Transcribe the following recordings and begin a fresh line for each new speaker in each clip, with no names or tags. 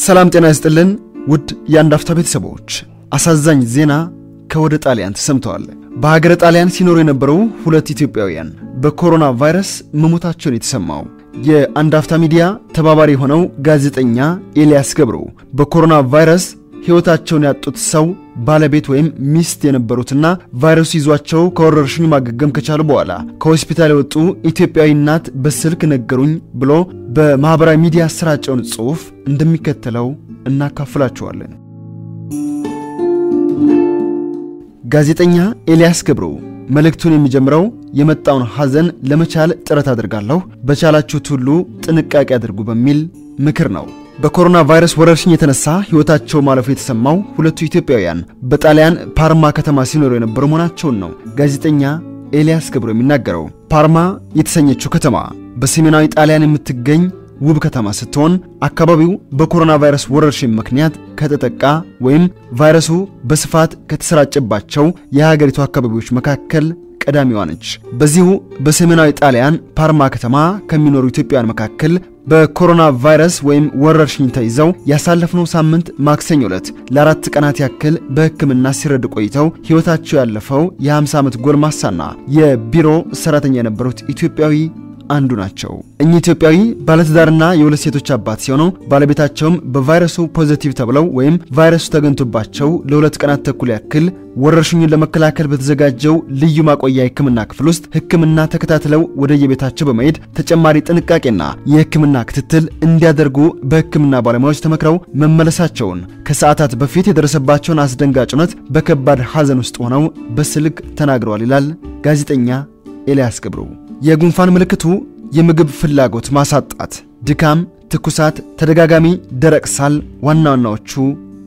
ሰላም ጤና ይስጥልን ውድ የአንድ አፍታ ቤተሰቦች፣ አሳዛኝ ዜና ከወደ ጣሊያን ተሰምተዋል። በሀገረ ጣሊያን ሲኖሩ የነበሩ ሁለት ኢትዮጵያውያን በኮሮና ቫይረስ መሞታቸውን የተሰማው የአንድ አፍታ ሚዲያ ተባባሪ የሆነው ጋዜጠኛ ኤልያስ ገብሩ በኮሮና ቫይረስ ሕይወታቸውን ያጡት ሰው ባለቤት ወይም ሚስት የነበሩትና ቫይረሱ ይዟቸው ከወረርሽኙ ማገገም ከቻሉ በኋላ ከሆስፒታል የወጡ ኢትዮጵያዊ እናት በስልክ ነገሩኝ ብሎ በማኅበራዊ ሚዲያ ያሰራጨውን ጽሑፍ እንደሚከተለው እናካፍላችኋለን። ጋዜጠኛ ኤልያስ ገብሩ መልእክቱን የሚጀምረው የመጣውን ሐዘን ለመቻል ጥረት አድርጋለሁ፣ በቻላችሁት ሁሉ ጥንቃቄ አድርጉ በሚል ምክር ነው። በኮሮና ቫይረስ ወረርሽኝ የተነሳ ሕይወታቸው ማለፉ የተሰማው ሁለቱ ኢትዮጵያውያን በጣሊያን ፓርማ ከተማ ሲኖሩ የነበሩ መሆናቸውን ነው ጋዜጠኛ ኤልያስ ገብሩ የሚናገረው። ፓርማ የተሰኘችው ከተማ በሰሜናዊ ጣሊያን የምትገኝ ውብ ከተማ ስትሆን አካባቢው በኮሮና ቫይረስ ወረርሽኝ ምክንያት ከተጠቃ ወይም ቫይረሱ በስፋት ከተሰራጨባቸው የሀገሪቱ አካባቢዎች መካከል ቀዳሚዋ ነች። በዚሁ በሰሜናዊ ጣሊያን ፓርማ ከተማ ከሚኖሩ ኢትዮጵያውያን መካከል በኮሮና ቫይረስ ወይም ወረርሽኝ ተይዘው ያሳለፍነው ሳምንት ማክሰኞ ዕለት ለአራት ቀናት ያክል በሕክምና ሲረዱ ቆይተው ሕይወታቸው ያለፈው የ50 ዓመት ጎልማሳና የቢሮ ሰራተኛ የነበሩት ኢትዮጵያዊ አንዱ ናቸው። እኚህ ኢትዮጵያዊ ባለትዳርና የሁለት ሴቶች አባት ሲሆኑ ባለቤታቸውም በቫይረሱ positive ተብለው ወይም ቫይረሱ ተገኝቶባቸው ለሁለት ቀናት ተኩል ያክል ወረርሽኙን ለመከላከል በተዘጋጀው ልዩ ማቆያ ሕክምና ክፍል ውስጥ ሕክምና ተከታትለው ወደየቤታቸው በመሄድ ተጨማሪ ጥንቃቄና የሕክምና ክትትል እንዲያደርጉ በሕክምና ባለሙያዎች ተመክረው መመለሳቸውን ከሰዓታት በፊት የደረሰባቸውን አስደንጋጭ እውነት በከባድ ሐዘን ውስጥ ሆነው በስልክ ተናግረዋል ይላል ጋዜጠኛ ኤልያስ ገብሩ። የጉንፋን ምልክቱ የምግብ ፍላጎት ማሳጣት፣ ድካም፣ ትኩሳት፣ ተደጋጋሚ ደረቅ ሳል ዋና ዋናዎቹ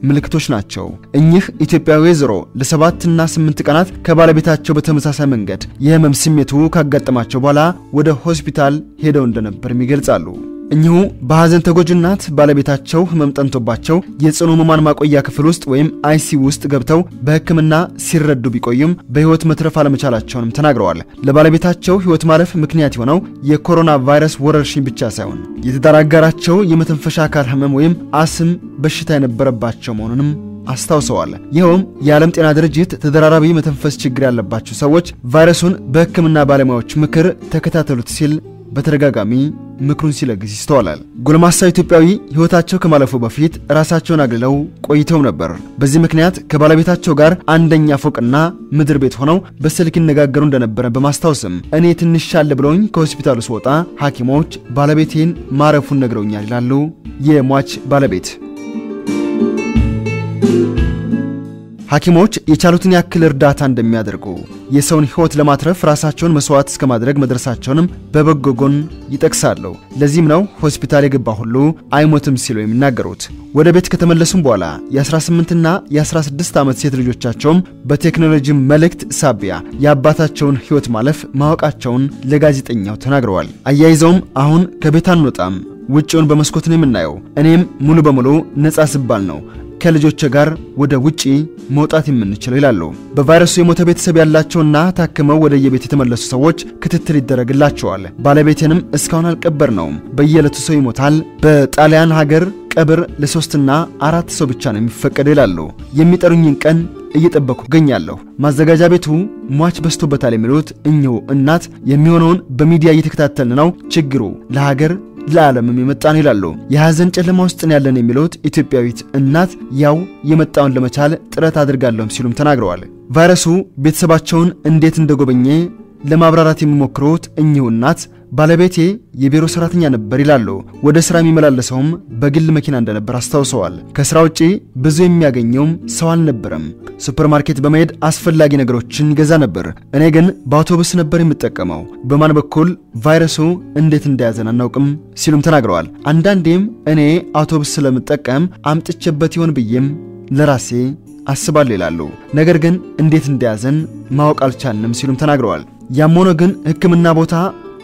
ምልክቶች ናቸው። እኚህ ኢትዮጵያዊ ወይዘሮ ለሰባትና ስምንት ቀናት ከባለቤታቸው በተመሳሳይ መንገድ የህመም ስሜቱ ካጋጠማቸው በኋላ ወደ ሆስፒታል ሄደው እንደነበርም ይገልጻሉ። እኚሁ በሐዘን ተጎጂ እናት ባለቤታቸው ህመም ጠንቶባቸው የጽኑ ህሙማን ማቆያ ክፍል ውስጥ ወይም አይሲ ውስጥ ገብተው በሕክምና ሲረዱ ቢቆዩም በሕይወት መትረፍ አለመቻላቸውንም ተናግረዋል። ለባለቤታቸው ሕይወት ማለፍ ምክንያት የሆነው የኮሮና ቫይረስ ወረርሽኝ ብቻ ሳይሆን የትዳር አጋራቸው የመተንፈሻ አካል ህመም ወይም አስም በሽታ የነበረባቸው መሆኑንም አስታውሰዋል። ይኸውም የዓለም ጤና ድርጅት ተደራራቢ መተንፈስ ችግር ያለባቸው ሰዎች ቫይረሱን በሕክምና ባለሙያዎች ምክር ተከታተሉት ሲል በተደጋጋሚ ምክሩን ሲለግስ ይስተዋላል። ጎልማሳ ኢትዮጵያዊ ሕይወታቸው ከማለፉ በፊት ራሳቸውን አግልለው ቆይተው ነበር። በዚህ ምክንያት ከባለቤታቸው ጋር አንደኛ ፎቅና ምድር ቤት ሆነው በስልክ ይነጋገሩ እንደነበረ በማስታወስም እኔ ትንሽ ሻል ብለውኝ ከሆስፒታሉ ስወጣ ሐኪሞች ባለቤቴን ማረፉን ነግረውኛል ይላሉ የሟች ባለቤት። ሐኪሞች የቻሉትን ያክል እርዳታ እንደሚያደርጉ የሰውን ሕይወት ለማትረፍ ራሳቸውን መስዋዕት እስከ ማድረግ መድረሳቸውንም በበጎ ጎን ይጠቅሳሉ። ለዚህም ነው ሆስፒታል የገባ ሁሉ አይሞትም ሲሉ የሚናገሩት። ወደ ቤት ከተመለሱም በኋላ የ18ና የ16 ዓመት ሴት ልጆቻቸውም በቴክኖሎጂ መልእክት ሳቢያ የአባታቸውን ሕይወት ማለፍ ማወቃቸውን ለጋዜጠኛው ተናግረዋል። አያይዘውም አሁን ከቤት አንወጣም፣ ውጭውን በመስኮት ነው የምናየው። እኔም ሙሉ በሙሉ ነጻ ስባል ነው ከልጆች ጋር ወደ ውጪ መውጣት የምንችለው ይላሉ። በቫይረሱ የሞተ ቤተሰብ ያላቸውና ታክመው ወደ የቤት የተመለሱ ሰዎች ክትትል ይደረግላቸዋል። ባለቤቴንም እስካሁን አልቀበር ነውም። በየዕለቱ ሰው ይሞታል። በጣሊያን ሀገር ቀብር ለሶስትና አራት ሰው ብቻ ነው የሚፈቀደው ይላሉ። የሚጠሩኝን ቀን እየጠበኩ እገኛለሁ። ማዘጋጃ ቤቱ ሟች በዝቶበታል የሚሉት እኚሁ እናት የሚሆነውን በሚዲያ እየተከታተልን ነው። ችግሩ ለሀገር ለዓለምም የመጣ ነው ይላሉ። የሐዘን ጨለማ ውስጥ ያለን የሚሉት ኢትዮጵያዊት እናት ያው የመጣውን ለመቻል ጥረት አድርጋለሁም ሲሉም ተናግረዋል። ቫይረሱ ቤተሰባቸውን እንዴት እንደጎበኘ ለማብራራት የሚሞክሩት እኚሁ እናት ባለቤቴ የቢሮ ሰራተኛ ነበር ይላሉ። ወደ ስራ የሚመላለሰውም በግል መኪና እንደነበር አስታውሰዋል። ከስራ ውጪ ብዙ የሚያገኘውም ሰው አልነበረም። ሱፐርማርኬት በመሄድ አስፈላጊ ነገሮችን ይገዛ ነበር። እኔ ግን በአውቶቡስ ነበር የምጠቀመው። በማን በኩል ቫይረሱ እንዴት እንደያዘን አናውቅም ሲሉም ተናግረዋል። አንዳንዴም እኔ አውቶቡስ ስለምጠቀም አምጥቼበት ይሆን ብዬም ለራሴ አስባለሁ ይላሉ። ነገር ግን እንዴት እንደያዘን ማወቅ አልቻልንም ሲሉም ተናግረዋል። ያም ሆኖ ግን ሕክምና ቦታ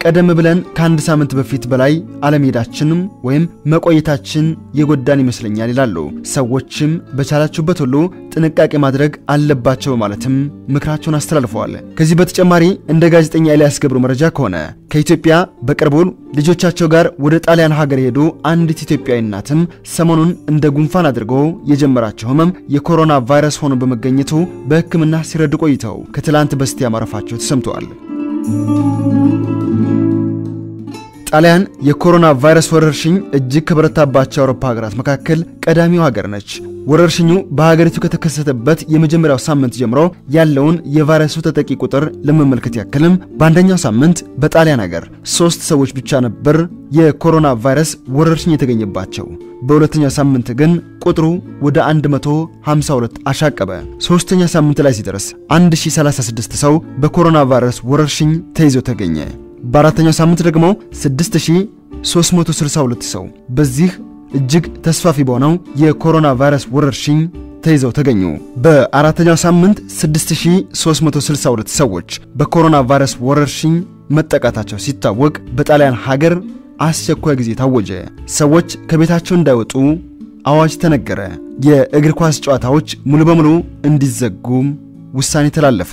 ቀደም ብለን ከአንድ ሳምንት በፊት በላይ አለመሄዳችንም ወይም መቆየታችን የጎዳን ይመስለኛል ይላሉ። ሰዎችም በቻላችሁበት ሁሉ ጥንቃቄ ማድረግ አለባቸው በማለትም ምክራቸውን አስተላልፈዋል። ከዚህ በተጨማሪ እንደ ጋዜጠኛ ኤልያስ ገብሩ መረጃ ከሆነ ከኢትዮጵያ በቅርቡ ልጆቻቸው ጋር ወደ ጣሊያን ሀገር የሄዱ አንዲት ኢትዮጵያዊ እናትም ሰሞኑን እንደ ጉንፋን አድርጎ የጀመራቸው ህመም የኮሮና ቫይረስ ሆኖ በመገኘቱ በሕክምና ሲረዱ ቆይተው ከትላንት በስቲያ ማረፋቸው ተሰምተዋል። ጣሊያን የኮሮና ቫይረስ ወረርሽኝ እጅግ ከበረታባቸው የአውሮፓ ሀገራት መካከል ቀዳሚው ሀገር ነች። ወረርሽኙ በሀገሪቱ ከተከሰተበት የመጀመሪያው ሳምንት ጀምሮ ያለውን የቫይረሱ ተጠቂ ቁጥር ለመመልከት ያክልም በአንደኛው ሳምንት በጣሊያን ሀገር ሶስት ሰዎች ብቻ ነበር የኮሮና ቫይረስ ወረርሽኝ የተገኘባቸው። በሁለተኛው ሳምንት ግን ቁጥሩ ወደ 152 አሻቀበ። ሶስተኛ ሳምንት ላይ ሲደርስ 1036 ሰው በኮሮና ቫይረስ ወረርሽኝ ተይዞ ተገኘ። በአራተኛው ሳምንት ደግሞ 6362 ሰው በዚህ እጅግ ተስፋፊ በሆነው የኮሮና ቫይረስ ወረርሽኝ ተይዘው ተገኙ። በአራተኛው ሳምንት 6362 ሰዎች በኮሮና ቫይረስ ወረርሽኝ መጠቃታቸው ሲታወቅ በጣሊያን ሀገር አስቸኳይ ጊዜ ታወጀ። ሰዎች ከቤታቸው እንዳይወጡ አዋጅ ተነገረ። የእግር ኳስ ጨዋታዎች ሙሉ በሙሉ እንዲዘጉም ውሳኔ ተላለፈ።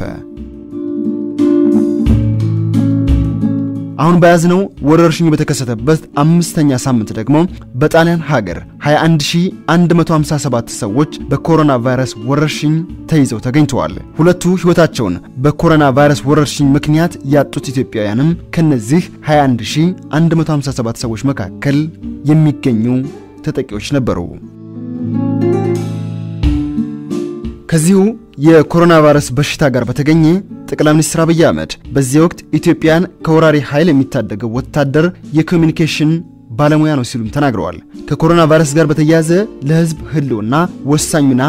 አሁን በያዝነው ወረርሽኙ በተከሰተበት አምስተኛ ሳምንት ደግሞ በጣሊያን ሀገር 21157 ሰዎች በኮሮና ቫይረስ ወረርሽኝ ተይዘው ተገኝተዋል። ሁለቱ ሕይወታቸውን በኮሮና ቫይረስ ወረርሽኝ ምክንያት ያጡት ኢትዮጵያውያንም ከነዚህ 21157 ሰዎች መካከል የሚገኙ ተጠቂዎች ነበሩ። ከዚሁ የኮሮና ቫይረስ በሽታ ጋር በተገኘ ጠቅላይ ሚኒስትር አብይ አህመድ በዚህ ወቅት ኢትዮጵያን ከወራሪ ኃይል የሚታደገው ወታደር የኮሚኒኬሽን ባለሙያ ነው ሲሉም ተናግረዋል። ከኮሮና ቫይረስ ጋር በተያያዘ ለሕዝብ ህልውና ወሳኝ ሚና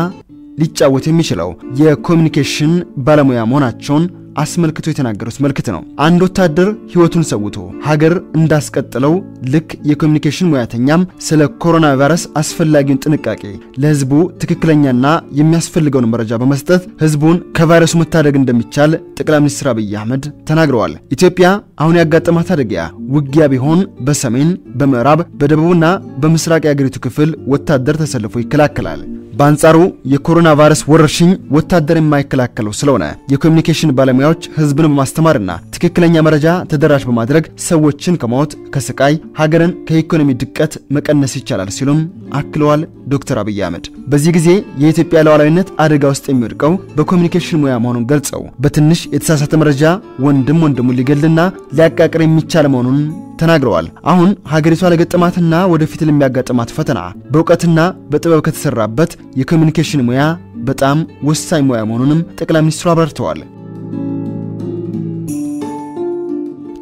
ሊጫወት የሚችለው የኮሚኒኬሽን ባለሙያ መሆናቸውን አስመልክቶ የተናገሩት መልእክት ነው። አንድ ወታደር ህይወቱን ሰውቶ ሀገር እንዳስቀጥለው ልክ የኮሚኒኬሽን ሙያተኛም ስለ ኮሮና ቫይረስ አስፈላጊውን ጥንቃቄ ለህዝቡ ትክክለኛና የሚያስፈልገውን መረጃ በመስጠት ህዝቡን ከቫይረሱ መታደግ እንደሚቻል ጠቅላይ ሚኒስትር አብይ አህመድ ተናግረዋል። ኢትዮጵያ አሁን ያጋጠማት አደጋ ውጊያ ቢሆን በሰሜን፣ በምዕራብ፣ በደቡብና በምስራቅ የአገሪቱ ክፍል ወታደር ተሰልፎ ይከላከላል። በአንጻሩ የኮሮና ቫይረስ ወረርሽኝ ወታደር የማይከላከለው ስለሆነ የኮሚኒኬሽን ባለሙያዎች ህዝብን በማስተማርና ትክክለኛ መረጃ ተደራሽ በማድረግ ሰዎችን ከሞት ከስቃይ፣ ሀገርን ከኢኮኖሚ ድቀት መቀነስ ይቻላል ሲሉም አክለዋል ዶክተር አብይ አህመድ። በዚህ ጊዜ የኢትዮጵያ ሉዓላዊነት አደጋ ውስጥ የሚወድቀው በኮሚኒኬሽን ሙያ መሆኑን ገልጸው በትንሽ የተሳሳተ መረጃ ወንድም ወንድሙን ሊገልና ሊያቃቅር የሚቻል መሆኑን ተናግረዋል። አሁን ሀገሪቷ ለገጠማትና ወደፊት ለሚያጋጥማት ፈተና በእውቀትና በጥበብ ከተሰራበት የኮሚኒኬሽን ሙያ በጣም ወሳኝ ሙያ መሆኑንም ጠቅላይ ሚኒስትሩ አብራርተዋል።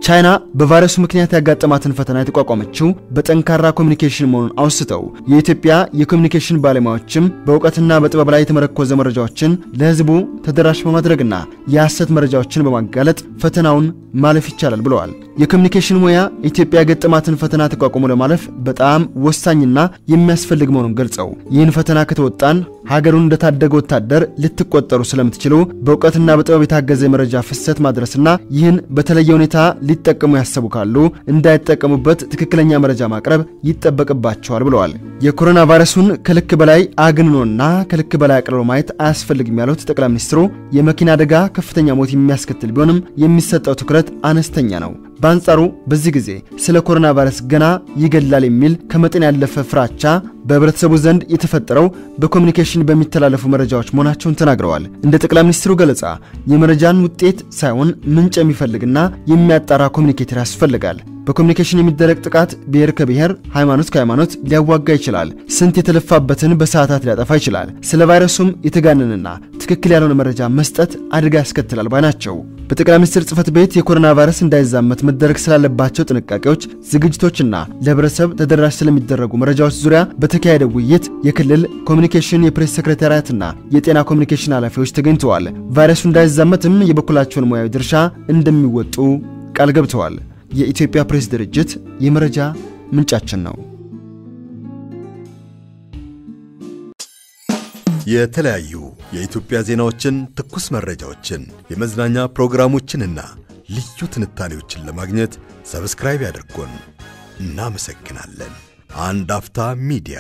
ቻይና በቫይረሱ ምክንያት ያጋጠማትን ፈተና የተቋቋመችው በጠንካራ ኮሚኒኬሽን መሆኑን አውስተው የኢትዮጵያ የኮሚኒኬሽን ባለሙያዎችም በእውቀትና በጥበብ ላይ የተመረኮዘ መረጃዎችን ለሕዝቡ ተደራሽ በማድረግና የሐሰት መረጃዎችን በማጋለጥ ፈተናውን ማለፍ ይቻላል ብለዋል። የኮሚኒኬሽን ሙያ ኢትዮጵያ የገጠማትን ፈተና ተቋቁሞ ለማለፍ በጣም ወሳኝና የሚያስፈልግ መሆኑን ገልጸው ይህን ፈተና ከተወጣን ሀገሩን እንደታደገ ወታደር ልትቆጠሩ ስለምትችሉ በእውቀትና በጥበብ የታገዘ የመረጃ ፍሰት ማድረስና ይህን በተለየ ሁኔታ ሊጠቀሙ ያሰቡ ካሉ እንዳይጠቀሙበት ትክክለኛ መረጃ ማቅረብ ይጠበቅባቸዋል ብለዋል። የኮሮና ቫይረሱን ከልክ በላይ አግንኖና ከልክ በላይ አቅልሎ ማየት አያስፈልግም ያሉት ጠቅላይ ሚኒስትሩ የመኪና አደጋ ከፍተኛ ሞት የሚያስከትል ቢሆንም የሚሰጠው ትኩረት አነስተኛ ነው። በአንጻሩ በዚህ ጊዜ ስለ ኮሮና ቫይረስ ገና ይገላል የሚል ከመጠን ያለፈ ፍራቻ በህብረተሰቡ ዘንድ የተፈጠረው በኮሚኒኬሽን በሚተላለፉ መረጃዎች መሆናቸውን ተናግረዋል። እንደ ጠቅላይ ሚኒስትሩ ገለጻ የመረጃን ውጤት ሳይሆን ምንጭ የሚፈልግና የሚያጣራ communicator ያስፈልጋል። በኮሚኒኬሽን የሚደረግ ጥቃት ብሔር ከብሔር፣ ሃይማኖት ከሃይማኖት ሊያዋጋ ይችላል። ስንት የተለፋበትን በሰዓታት ሊያጠፋ ይችላል። ስለ ቫይረሱም የተጋነንና ትክክል ያልሆነ መረጃ መስጠት አደጋ ያስከትላል ባይ ናቸው። በጠቅላይ ሚኒስትር ጽህፈት ቤት የኮሮና ቫይረስ እንዳይዛመት መደረግ ስላለባቸው ጥንቃቄዎች፣ ዝግጅቶችና ለህብረተሰብ ተደራሽ ስለሚደረጉ መረጃዎች ዙሪያ በተካሄደ ውይይት የክልል ኮሚኒኬሽን የፕሬስ ሴክሬታሪያትና የጤና ኮሚኒኬሽን ኃላፊዎች ተገኝተዋል። ቫይረሱ እንዳይዛመትም የበኩላቸውን ሙያዊ ድርሻ እንደሚወጡ ቃል ገብተዋል። የኢትዮጵያ ፕሬስ ድርጅት የመረጃ ምንጫችን ነው።
የተለያዩ የኢትዮጵያ ዜናዎችን፣ ትኩስ መረጃዎችን፣ የመዝናኛ ፕሮግራሞችንና ልዩ ትንታኔዎችን ለማግኘት subscribe ያድርጉን። እናመሰግናለን። አንድ አፍታ ሚዲያ